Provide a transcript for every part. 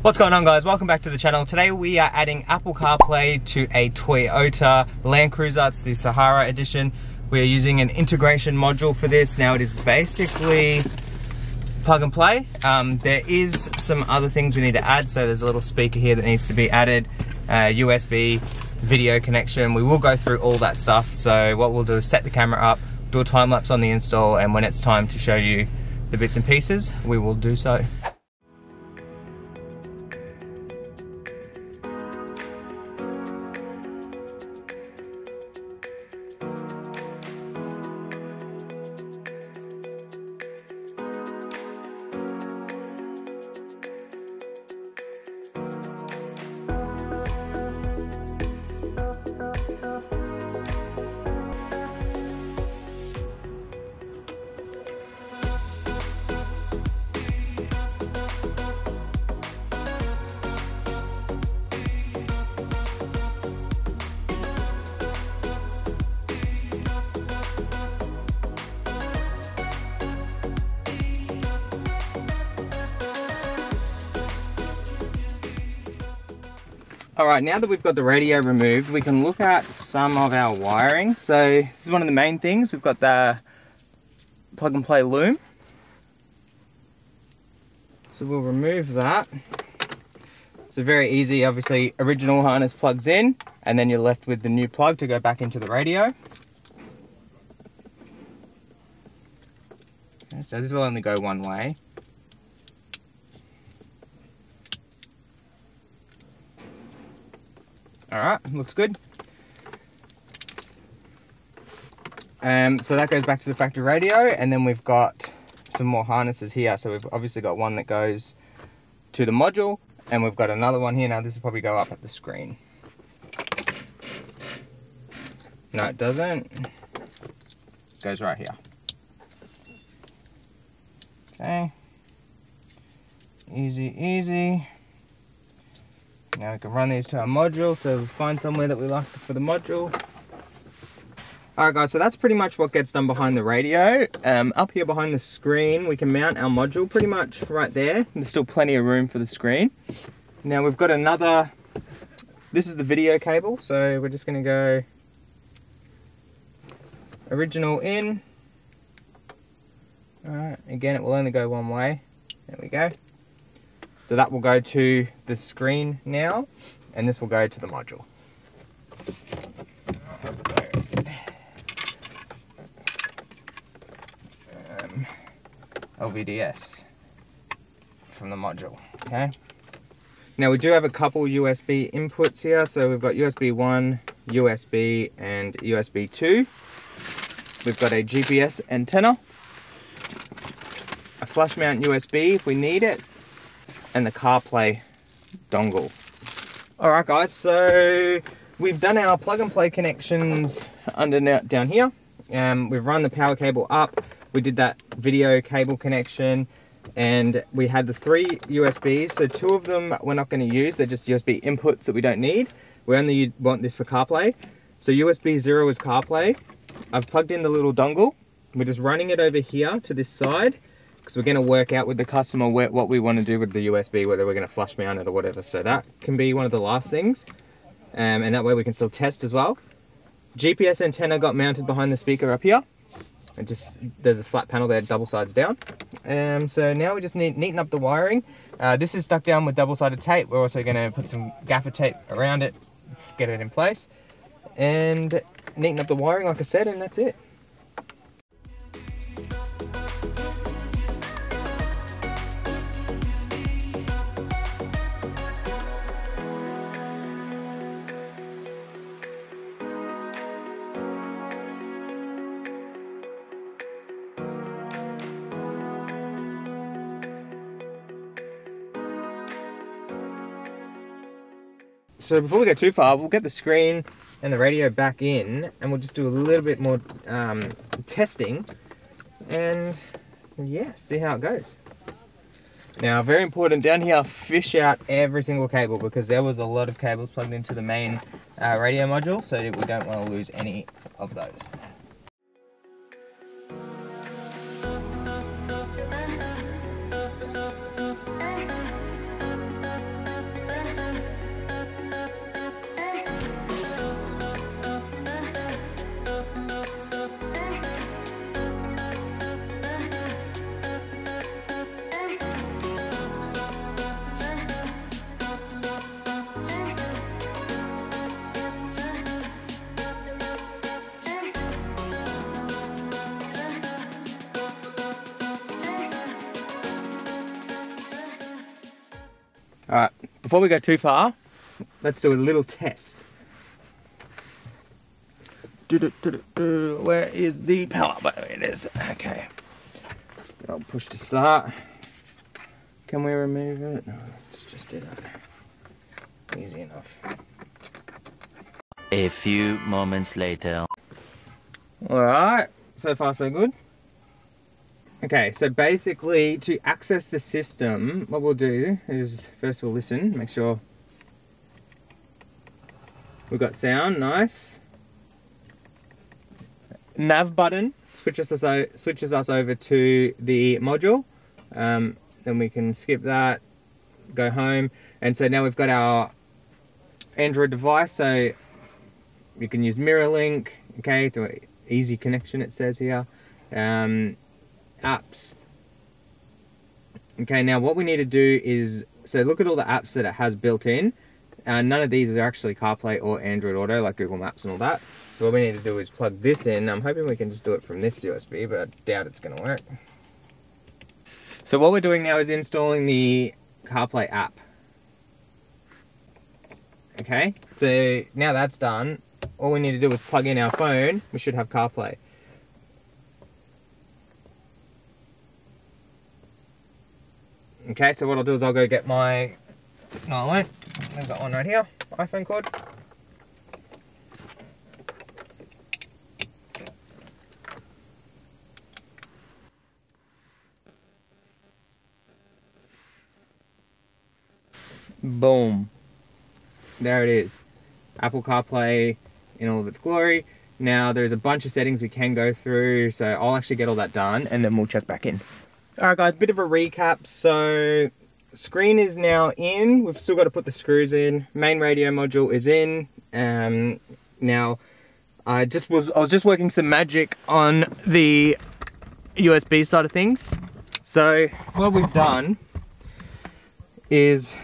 What's going on guys? Welcome back to the channel. Today we are adding Apple CarPlay to a Toyota Land Cruiser. It's the Sahara edition. We are using an integration module for this. Now it is basically plug and play. Um, there is some other things we need to add. So there's a little speaker here that needs to be added, uh, USB video connection. We will go through all that stuff. So what we'll do is set the camera up, do a time lapse on the install, and when it's time to show you the bits and pieces, we will do so. All right, now that we've got the radio removed, we can look at some of our wiring. So this is one of the main things. We've got the plug and play loom. So we'll remove that. So very easy, obviously original harness plugs in and then you're left with the new plug to go back into the radio. Okay, so this will only go one way. All right, looks good. Um, so that goes back to the factory radio, and then we've got some more harnesses here. So we've obviously got one that goes to the module, and we've got another one here. Now this will probably go up at the screen. No, it doesn't. It goes right here. Okay. Easy, easy. Now we can run these to our module, so find somewhere that we like for the module. Alright guys, so that's pretty much what gets done behind the radio. Um, up here behind the screen, we can mount our module pretty much right there. There's still plenty of room for the screen. Now we've got another, this is the video cable, so we're just gonna go original in. Alright, again it will only go one way. There we go. So that will go to the screen now, and this will go to the module. Um, LVDS from the module, okay? Now we do have a couple USB inputs here, so we've got USB 1, USB, and USB 2. We've got a GPS antenna, a flush mount USB if we need it, and the CarPlay dongle. All right, guys, so we've done our plug and play connections under down here. Um, we've run the power cable up. We did that video cable connection and we had the three USBs. So two of them we're not going to use. They're just USB inputs that we don't need. We only want this for CarPlay. So USB zero is CarPlay. I've plugged in the little dongle. We're just running it over here to this side because we're going to work out with the customer what we want to do with the USB, whether we're going to flush mount it or whatever. So that can be one of the last things. Um, and that way we can still test as well. GPS antenna got mounted behind the speaker up here. And just, there's a flat panel there, double sides down. Um, so now we just need neaten up the wiring. Uh, this is stuck down with double-sided tape. We're also going to put some gaffer tape around it, get it in place. And neaten up the wiring, like I said, and that's it. So before we go too far, we'll get the screen and the radio back in and we'll just do a little bit more um, testing and yeah, see how it goes. Now, very important, down here, fish out every single cable because there was a lot of cables plugged into the main uh, radio module, so we don't want to lose any of those. All right, before we go too far, let's do a little test. Where is the power button? It is. Okay. I'll push to start. Can we remove it? No, let's just do that. Easy enough. A few moments later. Alright, so far so good. Okay, so basically to access the system, what we'll do is first we'll listen, make sure we've got sound, nice. Nav button switches us, switches us over to the module. Um, then we can skip that, go home. And so now we've got our Android device, so you can use MirrorLink, okay, easy connection it says here. Um, apps. Okay, now what we need to do is, so look at all the apps that it has built in. Uh, none of these are actually CarPlay or Android Auto, like Google Maps and all that. So what we need to do is plug this in. I'm hoping we can just do it from this USB, but I doubt it's going to work. So what we're doing now is installing the CarPlay app. Okay, so now that's done, all we need to do is plug in our phone. We should have CarPlay. Okay, so what I'll do is I'll go get my, no I won't, I've got one right here, iPhone cord. Boom. There it is. Apple CarPlay in all of its glory. Now there's a bunch of settings we can go through, so I'll actually get all that done and then we'll check back in. Alright guys, bit of a recap. So screen is now in, we've still got to put the screws in. Main radio module is in. Um, now I just was I was just working some magic on the USB side of things. So what we've done is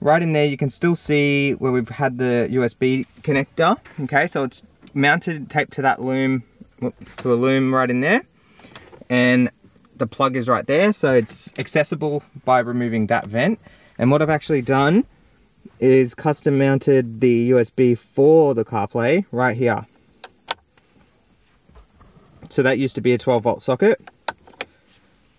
right in there you can still see where we've had the USB connector okay so it's mounted taped to that loom to a loom right in there and the plug is right there so it's accessible by removing that vent and what I've actually done is custom mounted the USB for the CarPlay right here so that used to be a 12 volt socket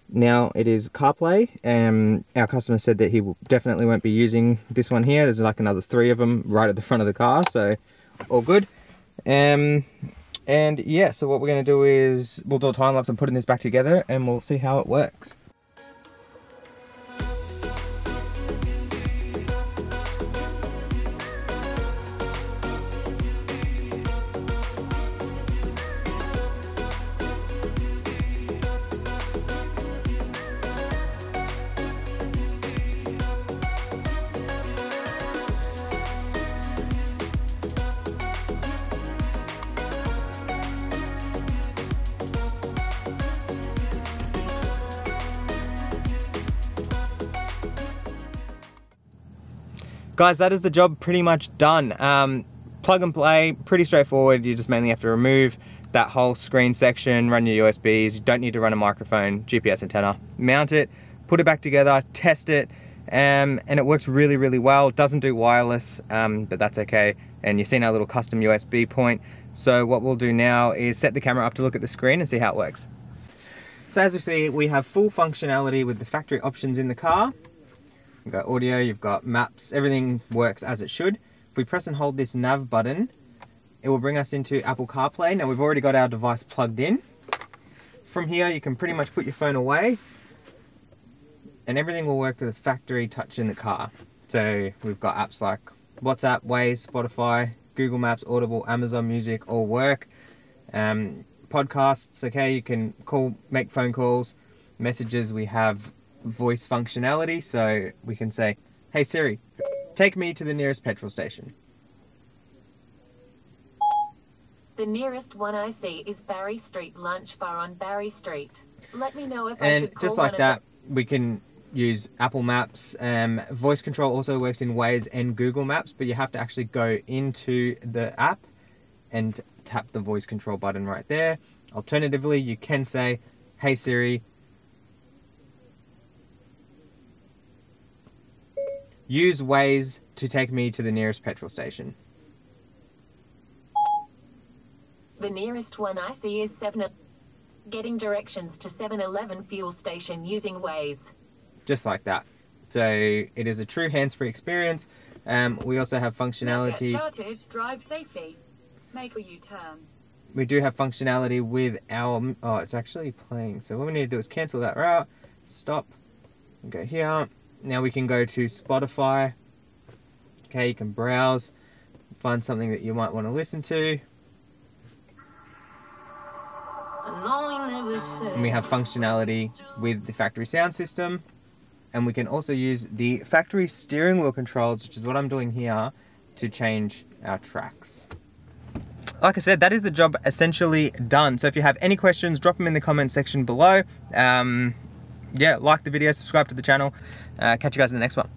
now it is CarPlay and our customer said that he definitely won't be using this one here. There's like another three of them right at the front of the car, so all good. Um, and yeah, so what we're going to do is we'll do a time lapse and putting this back together and we'll see how it works. Guys, that is the job pretty much done. Um, plug and play, pretty straightforward. You just mainly have to remove that whole screen section, run your USBs. You don't need to run a microphone, GPS antenna. Mount it, put it back together, test it, um, and it works really, really well. Doesn't do wireless, um, but that's okay. And you've seen our little custom USB point. So what we'll do now is set the camera up to look at the screen and see how it works. So as we see, we have full functionality with the factory options in the car. You've got audio, you've got maps, everything works as it should. If we press and hold this nav button, it will bring us into Apple CarPlay. Now we've already got our device plugged in. From here, you can pretty much put your phone away and everything will work to the factory touch in the car. So we've got apps like WhatsApp, Waze, Spotify, Google Maps, Audible, Amazon Music all work. Um, podcasts, okay, you can call, make phone calls, messages. We have voice functionality, so we can say, Hey Siri, take me to the nearest petrol station. The nearest one I see is Barry Street Lunch Bar on Barry Street. Let me know if and I should just like that, we can use Apple Maps. Um, voice control also works in Waze and Google Maps, but you have to actually go into the app and tap the voice control button right there. Alternatively, you can say, Hey Siri, use Waze to take me to the nearest petrol station. The nearest one I see is 7 Getting directions to 7-Eleven fuel station using Waze. Just like that. So it is a true hands-free experience. Um, we also have Let's functionality. get started. Drive safely. Make a U-turn. we do have functionality with our oh it's actually playing so what we need to do is cancel that route stop and go here now we can go to spotify okay you can browse find something that you might want to listen to and we have functionality with the factory sound system and we can also use the factory steering wheel controls which is what i'm doing here to change our tracks like I said, that is the job essentially done. So if you have any questions, drop them in the comment section below. Um, yeah, like the video, subscribe to the channel. Uh, catch you guys in the next one.